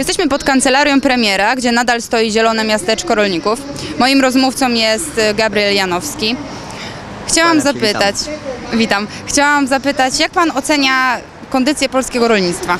Jesteśmy pod kancelarią premiera, gdzie nadal stoi zielone miasteczko rolników. Moim rozmówcą jest y, Gabriel Janowski. Chciałam zapytać, witam. Chciałam zapytać, jak pan ocenia kondycję polskiego rolnictwa?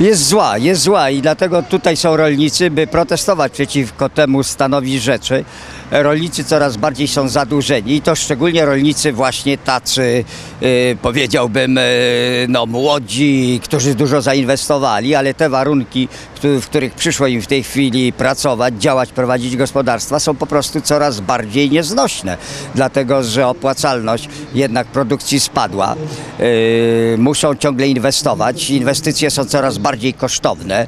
Jest zła, jest zła i dlatego tutaj są rolnicy, by protestować przeciwko temu stanowi rzeczy. Rolnicy coraz bardziej są zadłużeni i to szczególnie rolnicy właśnie tacy, y, powiedziałbym, y, no młodzi, którzy dużo zainwestowali, ale te warunki, w których przyszło im w tej chwili pracować, działać, prowadzić gospodarstwa są po prostu coraz bardziej nieznośne, dlatego że opłacalność jednak produkcji spadła. Y, muszą ciągle inwestować, inwestycje są coraz bardziej kosztowne.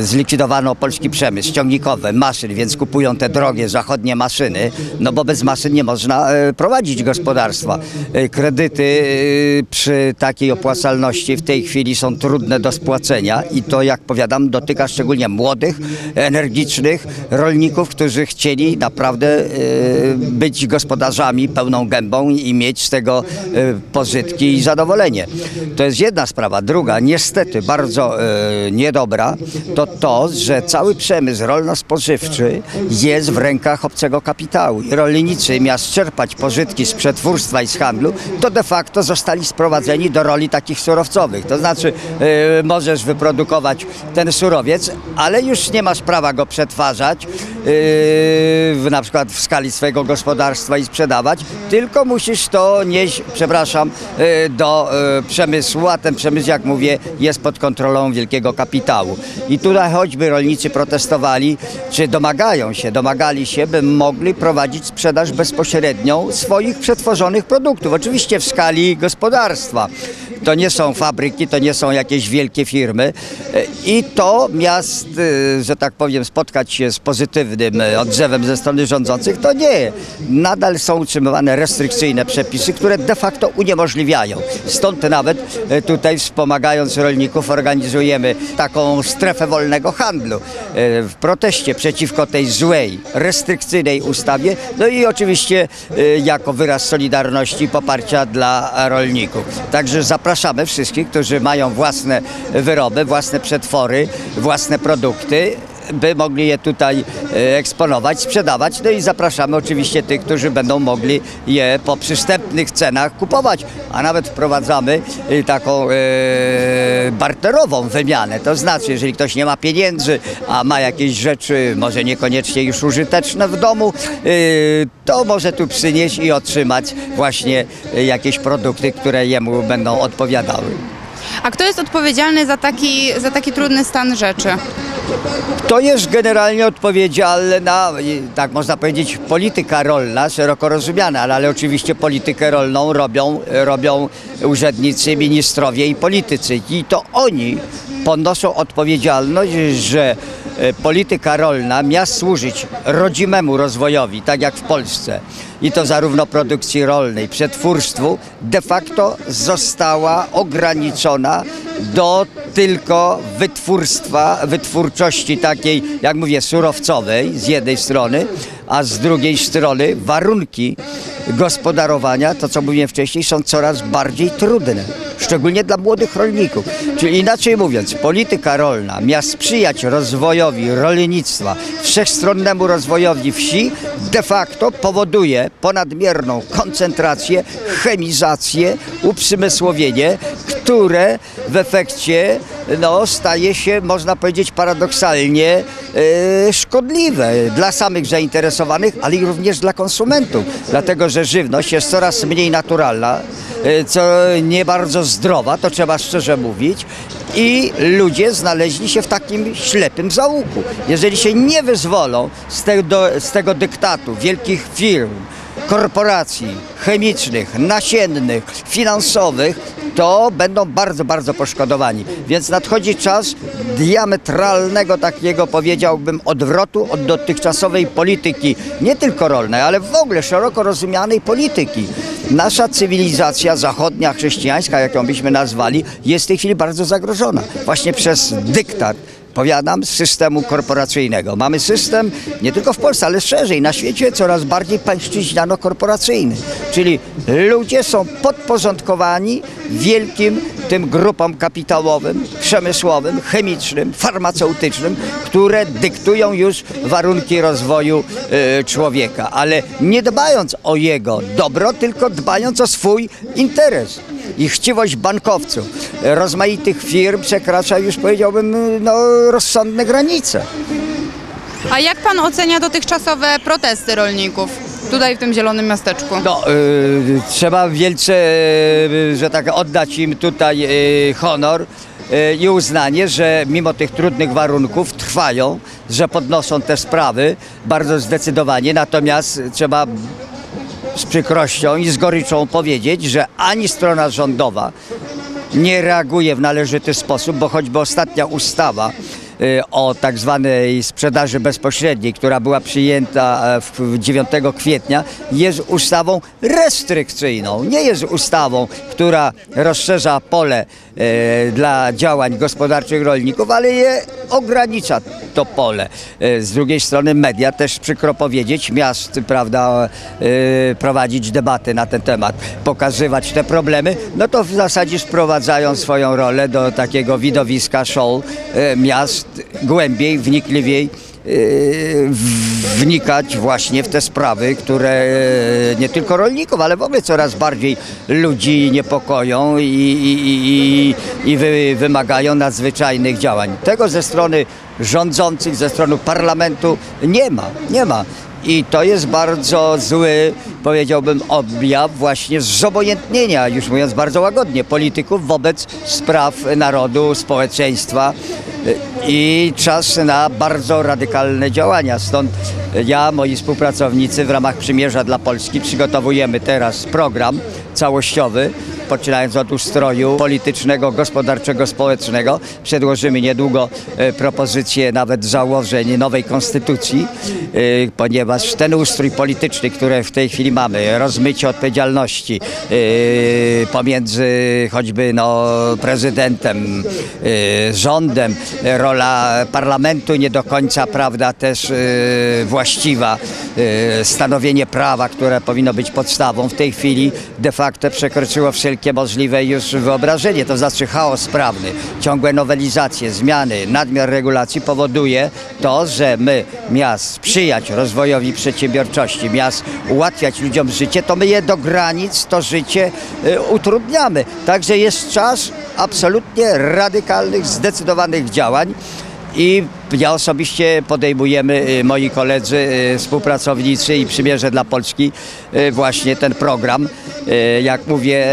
Zlikwidowano polski przemysł ciągnikowy, maszyn, więc kupują te drogie zachodnie maszyny, no bo bez maszyn nie można e, prowadzić gospodarstwa. E, Kredyty e, przy takiej opłacalności w tej chwili są trudne do spłacenia i to, jak powiadam, dotyka szczególnie młodych, energicznych rolników, którzy chcieli naprawdę być gospodarzami pełną gębą i mieć z tego pożytki i zadowolenie. To jest jedna sprawa. Druga, niestety bardzo niedobra, to to, że cały przemysł rolno-spożywczy jest w rękach obcego kapitału. Rolnicy miast czerpać pożytki z przetwórstwa i z handlu, to de facto zostali sprowadzeni do roli takich surowcowych. To znaczy e, możesz wyprodukować ten surowiec, ale już nie masz prawa go przetwarzać e, w, na przykład w skali swojego gospodarstwa i sprzedawać, tylko musisz to nieść, przepraszam, e, do e, przemysłu, a ten przemysł, jak mówię, jest pod kontrolą wielkiego kapitału. I tutaj choćby rolnicy protestowali, czy domagają się, domagali się, by mogli prowadzić sprzedaż bezpośrednią swoich przetworzonych produktów. Oczywiście w skali gospodarstwa. To nie są fabryki, to nie są jakieś wielkie firmy. E, I to miast, e, że tak powiem, spotkać się z pozytywnym e, odzewem ze strony rządzących, to nie. Nadal są utrzymywane restrykcyjne przepisy, które de facto uniemożliwiają. Stąd nawet tutaj wspomagając rolników organizujemy taką strefę wolnego handlu w proteście przeciwko tej złej, restrykcyjnej ustawie, no i oczywiście e, jako wyraz solidarności i poparcia dla rolników. Także zapraszamy wszystkich, którzy mają własne wyroby, własne przetwory, własne produkty by mogli je tutaj e, eksponować, sprzedawać. No i zapraszamy oczywiście tych, którzy będą mogli je po przystępnych cenach kupować. A nawet wprowadzamy e, taką e, barterową wymianę. To znaczy, jeżeli ktoś nie ma pieniędzy, a ma jakieś rzeczy, może niekoniecznie już użyteczne w domu, to może tu przynieść i otrzymać właśnie jakieś produkty, które jemu będą odpowiadały. A kto jest odpowiedzialny za taki, za taki trudny stan rzeczy? To jest generalnie odpowiedzialna, tak można powiedzieć, polityka rolna, szeroko rozumiana, ale, ale oczywiście politykę rolną robią, robią urzędnicy, ministrowie i politycy. I to oni ponoszą odpowiedzialność, że e, polityka rolna miała służyć rodzimemu rozwojowi, tak jak w Polsce. I to zarówno produkcji rolnej, przetwórstwu, de facto została ograniczona do tylko wytwórstwa, wytwórczości takiej, jak mówię, surowcowej z jednej strony, a z drugiej strony warunki gospodarowania, to co mówiłem wcześniej, są coraz bardziej trudne, szczególnie dla młodych rolników. Czyli inaczej mówiąc, polityka rolna miała sprzyjać rozwojowi rolnictwa, wszechstronnemu rozwojowi wsi, de facto powoduje ponadmierną koncentrację, chemizację, uprzemysłowienie, które w efekcie no, staje się, można powiedzieć paradoksalnie, e, szkodliwe dla samych zainteresowanych, ale i również dla konsumentów. Dlatego, że żywność jest coraz mniej naturalna, e, co nie bardzo zdrowa, to trzeba szczerze mówić. I ludzie znaleźli się w takim ślepym zaułku. Jeżeli się nie wyzwolą z tego, z tego dyktatu wielkich firm, korporacji chemicznych, nasiennych, finansowych, to będą bardzo, bardzo poszkodowani. Więc nadchodzi czas diametralnego takiego, powiedziałbym, odwrotu od dotychczasowej polityki, nie tylko rolnej, ale w ogóle szeroko rozumianej polityki. Nasza cywilizacja zachodnia, chrześcijańska, jak ją byśmy nazwali, jest w tej chwili bardzo zagrożona właśnie przez dyktat powiadam, systemu korporacyjnego. Mamy system nie tylko w Polsce, ale szerzej na świecie coraz bardziej pańszczyźniano-korporacyjny. Czyli ludzie są podporządkowani wielkim tym grupom kapitałowym, przemysłowym, chemicznym, farmaceutycznym, które dyktują już warunki rozwoju e, człowieka, ale nie dbając o jego dobro, tylko dbając o swój interes. I chciwość bankowców, e, rozmaitych firm przekracza już powiedziałbym no, rozsądne granice. A jak pan ocenia dotychczasowe protesty rolników tutaj w tym zielonym miasteczku? No, y, trzeba wielce, y, że tak oddać im tutaj y, honor y, i uznanie, że mimo tych trudnych warunków trwają, że podnoszą te sprawy bardzo zdecydowanie, natomiast trzeba z przykrością i z goryczą powiedzieć, że ani strona rządowa nie reaguje w należyty sposób, bo choćby ostatnia ustawa o tak zwanej sprzedaży bezpośredniej, która była przyjęta e, w- w 9 kwietnia, jest ustawą restrykcyjną. Nie jest ustawą, która rozszerza pole e, dla działań gospodarczych rolników, ale je ogranicza to pole. E, Z drugiej strony media też przykro powiedzieć, miast, prawda, e, prowadzić debaty na ten temat, pokazywać te problemy, no to w zasadzie sprowadzają swoją rolę do takiego widowiska show e, miast głębiej, wnikliwiej e, wnikać właśnie w te sprawy, które e, nie tylko rolników, ale w ogóle coraz bardziej ludzi niepokoją i, i, i, i wy, wymagają nadzwyczajnych działań. Tego ze strony rządzących, ze strony parlamentu nie ma, nie ma. I to jest bardzo zły, powiedziałbym, objaw właśnie zobojętnienia, już mówiąc bardzo łagodnie, polityków wobec spraw narodu, społeczeństwa i czas na bardzo radykalne działania. Stąd ja, moi współpracownicy w ramach Przymierza dla Polski przygotowujemy teraz program całościowy, poczynając od ustroju politycznego, gospodarczego, społecznego. Przedłożymy niedługo e, propozycję nawet założeń nowej konstytucji, e, ponieważ ten ustrój polityczny, który w tej chwili mamy, rozmycie odpowiedzialności e, pomiędzy choćby no, prezydentem, rządem, rola parlamentu nie do końca, prawda, też właściwa, stanowienie prawa, które powinno być podstawą, w tej chwili de facto przekroczyło wszelkie możliwe już wyobrażenie, to znaczy chaos prawny, ciągłe nowelizacje, zmiany, nadmiar regulacji powoduje to, że my miast sprzyjać rozwojowi przedsiębiorczości, miast ułatwiać ludziom życie, to my je do granic to życie y, utrudniamy. Także jest czas absolutnie radykalnych, zdecydowanych działań. I ja osobiście podejmujemy, y, moi koledzy, y, współpracownicy i Przymierze dla Polski, y, właśnie ten program, jak mówię,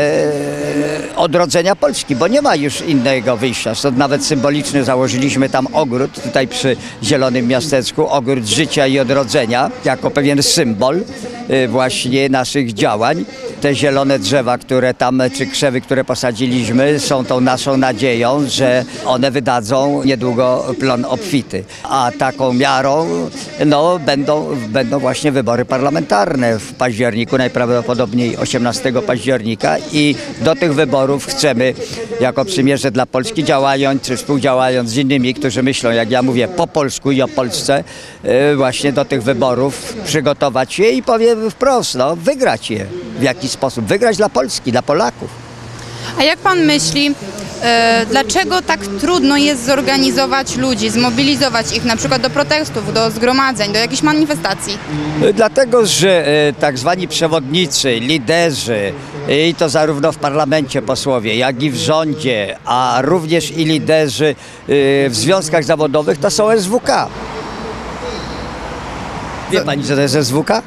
odrodzenia Polski, bo nie ma już innego wyjścia. Stąd nawet symbolicznie założyliśmy tam ogród, tutaj przy Zielonym Miasteczku, ogród życia i odrodzenia, jako pewien symbol właśnie naszych działań. Te zielone drzewa, które tam, czy krzewy, które posadziliśmy, są tą naszą nadzieją, że one wydadzą niedługo plon obfity. A taką miarą no, będą, będą właśnie wybory parlamentarne w październiku, najprawdopodobniej 18 października i do tych wyborów chcemy jako przymierze dla Polski działając, czy współdziałając z innymi, którzy myślą, jak ja mówię, po polsku i o Polsce, y, właśnie do tych wyborów przygotować się i powiem wprost, no, wygrać je. W jaki sposób? Wygrać dla Polski, dla Polaków. A jak pan myśli, e, dlaczego tak trudno jest zorganizować ludzi, zmobilizować ich na przykład do protestów, do zgromadzeń, do jakichś manifestacji? Dlatego, że e, tak zwani przewodnicy, liderzy, e, i to zarówno w parlamencie posłowie, jak i w rządzie, a również i liderzy e, w związkach zawodowych, to są SWK. Wie pani, co to jest SWK?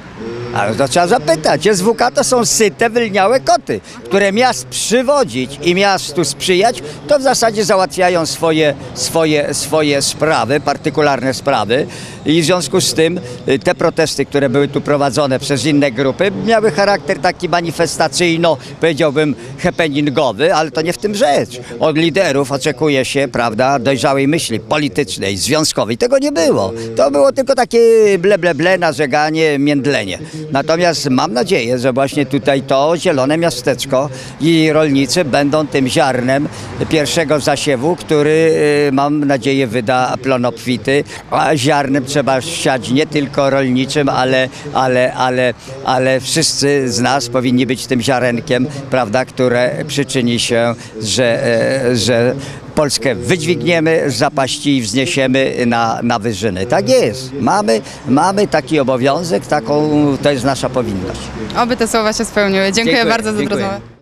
Ale to trzeba zapytać. SWK to są syte, wylniałe koty, które miast przywodzić i miastu sprzyjać, to w zasadzie załatwiają swoje, swoje, swoje sprawy, partykularne sprawy. I w związku z tym y, te protesty, które były tu prowadzone przez inne grupy, miały charakter taki manifestacyjno, powiedziałbym, happeningowy, ale to nie w tym rzecz. Od liderów oczekuje się, prawda, dojrzałej myśli politycznej, związkowej. Tego nie było. To było tylko takie ble, ble, ble, narzeganie, międlenie. Natomiast mam nadzieję, że właśnie tutaj to zielone miasteczko i rolnicy będą tym ziarnem pierwszego zasiewu, który y, mam nadzieję wyda plon obfity, a ziarnem trzeba siać nie tylko rolniczym, ale, ale, ale, ale wszyscy z nas powinni być tym ziarenkiem, prawda, które przyczyni się, że, e, że Polskę wydźwigniemy z zapaści i wzniesiemy na, na wyżyny. Tak jest. Mamy, mamy taki obowiązek, taką, to jest nasza powinność. Oby te słowa się spełniły. Dziękuję, Dziękuję, bardzo za dziękuję. rozmowę.